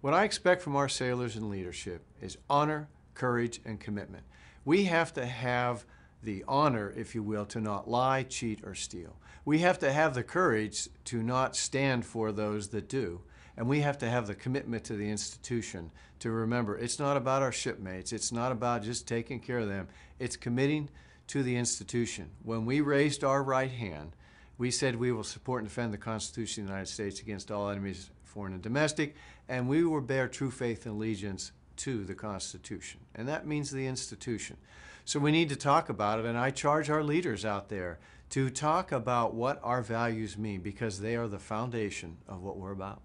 What I expect from our sailors and leadership is honor, courage, and commitment. We have to have the honor, if you will, to not lie, cheat, or steal. We have to have the courage to not stand for those that do. And we have to have the commitment to the institution to remember it's not about our shipmates, it's not about just taking care of them, it's committing to the institution. When we raised our right hand, we said we will support and defend the Constitution of the United States against all enemies, foreign and domestic, and we will bear true faith and allegiance to the Constitution. And that means the institution. So we need to talk about it, and I charge our leaders out there to talk about what our values mean because they are the foundation of what we're about.